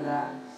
Yeah.